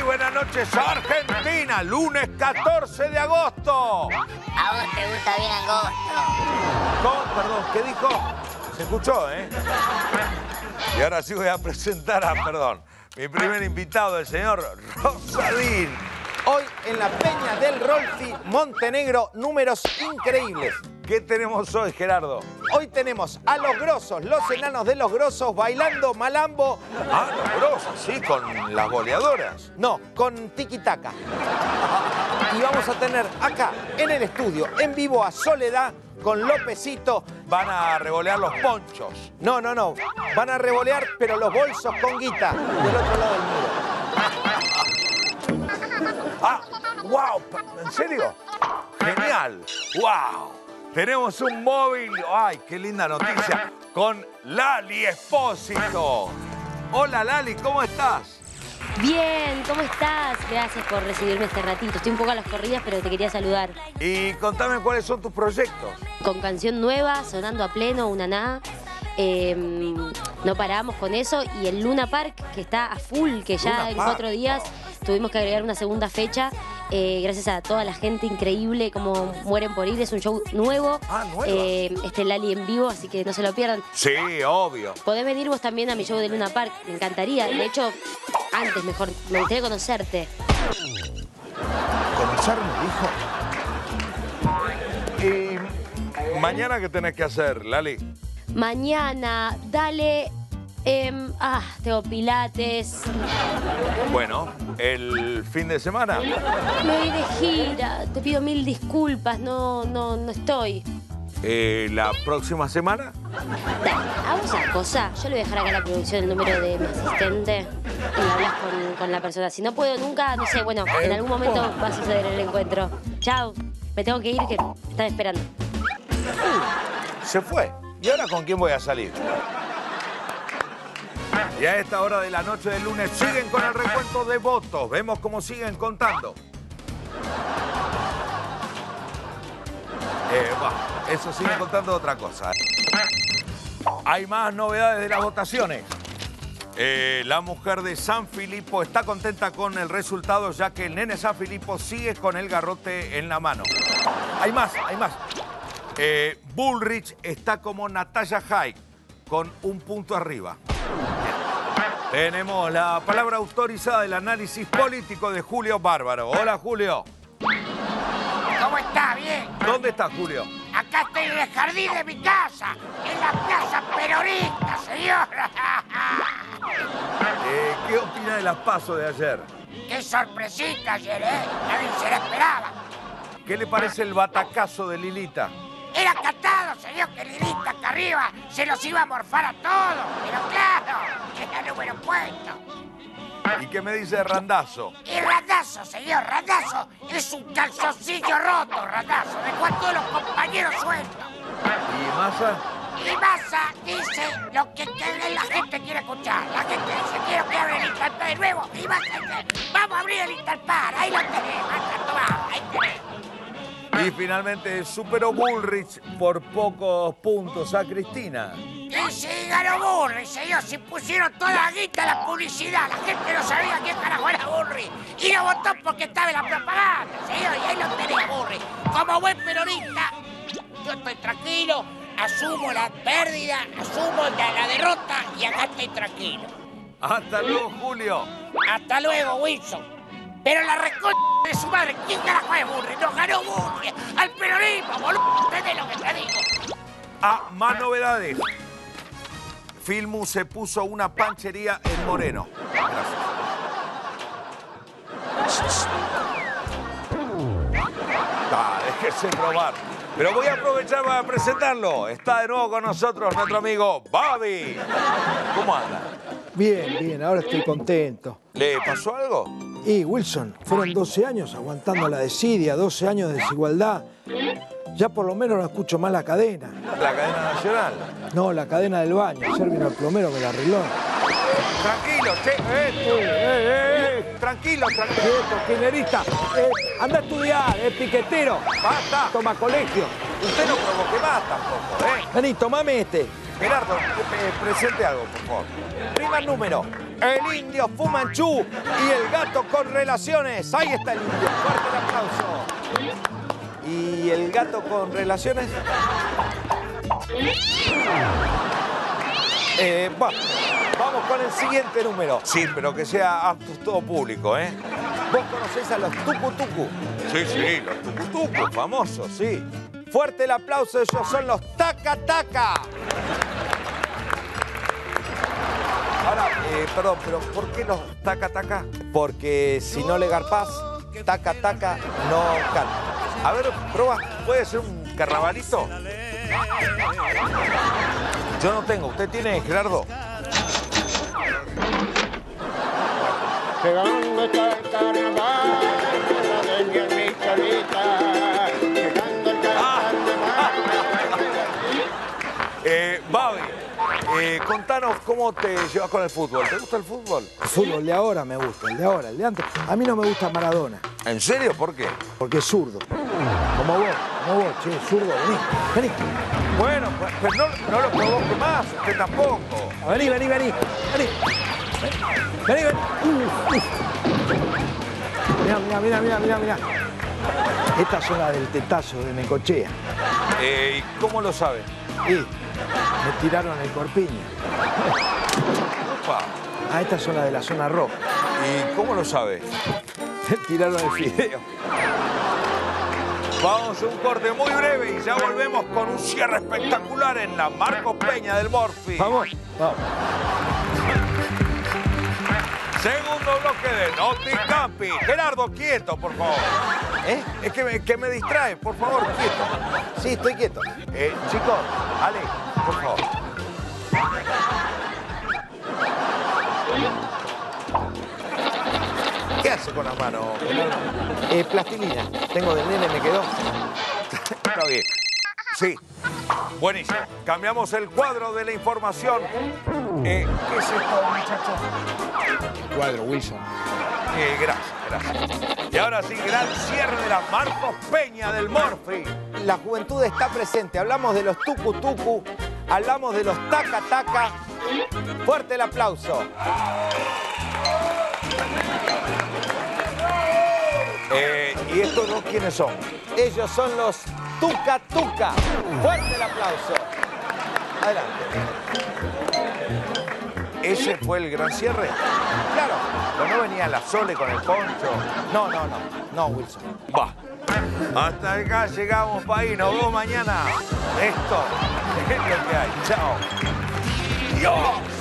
buenas noches Argentina, lunes 14 de agosto. A vos te gusta bien agosto. ¿Cómo? Perdón, ¿qué dijo? Se escuchó, ¿eh? Y ahora sí voy a presentar a, perdón, mi primer invitado, el señor Rosalín. Hoy en la Peña del Rolfi, Montenegro, números increíbles. ¿Qué tenemos hoy, Gerardo? Hoy tenemos a los grosos, los enanos de los grosos, bailando malambo. Ah, los grosos, sí, con las goleadoras. No, con tiki-taka. Y vamos a tener acá, en el estudio, en vivo a Soledad, con Lópezito. Van a revolear los ponchos. No, no, no. Van a revolear, pero los bolsos con guita del otro lado del muro. Ah, wow, ¿en serio? Genial, wow. Tenemos un móvil, ay, qué linda noticia, con Lali Espósito. Hola Lali, ¿cómo estás? Bien, ¿cómo estás? Gracias por recibirme este ratito. Estoy un poco a las corridas, pero te quería saludar. Y contame cuáles son tus proyectos. Con canción nueva, sonando a pleno, una nada. Em, no paramos con eso. Y el Luna Park, que está a full, que ya Luna en Park, cuatro días tuvimos que agregar una segunda fecha. Eh, gracias a toda la gente increíble, como mueren por ir. Es un show nuevo. Ah, nueva. Eh, este Lali en vivo, así que no se lo pierdan. Sí, obvio. Podés venir vos también a mi show de Luna Park, me encantaría. De hecho, antes mejor, me gustaría conocerte. ¿Conocerme, dijo? Y mañana, ¿qué tenés que hacer, Lali? Mañana, dale. Em, ah, tengo pilates. Bueno, el fin de semana. Me voy de gira. Te pido mil disculpas. No, no, no estoy. Eh, la próxima semana. Dale, hagamos una cosa. Yo le voy a dejar acá a la producción el número de mi asistente y hablas con, con la persona. Si no puedo nunca, no sé, bueno, en algún momento va a suceder el encuentro. Chao. Me tengo que ir, que están esperando. Se fue. ¿Y ahora con quién voy a salir? Y a esta hora de la noche del lunes siguen con el recuento de votos. Vemos cómo siguen contando. Eh, eso sigue contando otra cosa. Hay más novedades de las votaciones. Eh, la mujer de San Filipo está contenta con el resultado ya que el nene San Filipo sigue con el garrote en la mano. Hay más, hay más. Eh, Bullrich está como Natalia Haig, con un punto arriba. Tenemos la palabra autorizada del análisis político de Julio Bárbaro. Hola, Julio. ¿Cómo está? Bien. ¿Dónde está Julio? Acá estoy en el jardín de mi casa, en la plaza peronista, señora. Eh, ¿Qué opina de las pasos de ayer? Qué sorpresita ayer, ¿eh? Nadie se la esperaba. ¿Qué le parece el batacazo de Lilita? Que Lilita acá arriba se los iba a morfar a todos. Pero claro, era número puesto. ¿Y qué me dice de Randazo? Y Randazo, señor, Randazo es un calzoncillo roto, Randazo. Dejó a todos los compañeros sueltos. ¿Y Massa? Y Massa dice lo que, que la gente quiere escuchar. La gente dice, quiero que abra el Interpar de nuevo. Y Massa dice, vamos a abrir el Interpar. Ahí lo Y finalmente superó Bullrich por pocos puntos a Cristina. Y sí, ganó Burri, señor. Se pusieron toda la guita en la publicidad. La gente no sabía quién carajo era Burri. Y lo votó porque estaba en la propaganda, señor. Y ahí lo tenía Burri. Como buen peronista, yo estoy tranquilo, asumo la pérdida, asumo la, la derrota y acá estoy tranquilo. Hasta luego, Julio. Hasta luego, Wilson. Pero la reconcha de su madre, ¿quién carajo es Burri? No ganó Burri. Al peronismo, boludo. ¿Entendés lo que te digo? Ah, más novedades. Filmu se puso una panchería en Moreno. Gracias. Ah, déjese probar. Pero voy a aprovechar para presentarlo. Está de nuevo con nosotros nuestro amigo Bobby. ¿Cómo anda? Bien, bien, ahora estoy contento. ¿Le pasó algo? Y Wilson, fueron 12 años aguantando la desidia, 12 años de desigualdad. Ya por lo menos no escucho más la cadena. La cadena nacional. No, la cadena del baño. Ayer vino el plomero, me la arregló. Tranquilo, che. Eh, eh, eh, eh. Tranquilo, tranquilo. Kirchnerista. Eh, anda a estudiar, es piquetero. Basta. Toma colegio. Usted no provoque más tampoco, ¿eh? Vení, tomame este. Gerardo, eh, presente algo, por favor. Primer número, el indio Fumanchu y el gato con relaciones. Ahí está el indio. Fuerte el aplauso. ¿Y el gato con relaciones? Eh, bueno, vamos con el siguiente número. Sí, pero que sea apto todo público, ¿eh? ¿Vos conocés a los tucu tucu? Sí, sí, los tucutucos, famosos, sí. Fuerte el aplauso, ellos son los taca taca. Ahora, eh, perdón, pero ¿por qué los taca taca? Porque si no le garpás, taca taca no canta. A ver, prueba, ¿puede ser un carnavalito? Yo no tengo, ¿usted tiene, Gerardo? Eh, contanos cómo te llevas con el fútbol. ¿Te gusta el fútbol? El fútbol de ahora me gusta, el de ahora, el de antes. A mí no me gusta Maradona, ¿En serio? ¿Por qué? porque es zurdo. Como vos, como vos, che, zurdo, vení, vení. Bueno, pues, pues no, no lo provoque más, usted tampoco. Vení, vení, vení, vení. Vení, vení. Uf, uf. Mirá, mirá, mirá, mirá, mirá, mirá. Esta zona del tetazo de Necochea. Eh, ¿Y cómo lo sabe? Y me tiraron el corpiño. Opa. A esta zona de la zona roja. ¿Y cómo lo sabe? Me tiraron el fideo. Vamos a un corte muy breve y ya volvemos con un cierre espectacular en la Marcos Peña del Morphy. Vamos, vamos. Segundo bloque de Noti Campi. Gerardo, quieto, por favor. ¿Eh? Es que me, que me distrae, por favor, quieto. Sí, estoy quieto. Eh, chicos, Ale, por favor. ¿Qué hace con la mano? Eh, plastilina. Tengo del nene, me quedó. Está bien. Sí. Buenísimo. Cambiamos el cuadro de la información. Eh, ¿Qué es esto, muchachos? Cuadro, Wilson. Eh, gracias, gracias. Y ahora sí, gran cierre de la Marcos Peña del Morphy. La juventud está presente. Hablamos de los tucu tucu, hablamos de los taca taca. Fuerte el aplauso. Eh, ¿Y estos dos quiénes son? Ellos son los tuca tuca. Fuerte el aplauso. Adelante. ¿Ese fue el gran cierre? Claro. ¿Pero no venía la Sole con el poncho? No, no, no. No, Wilson. Va. Hasta acá llegamos, país. Nos vemos mañana. Esto es lo que hay. Chao. Dios.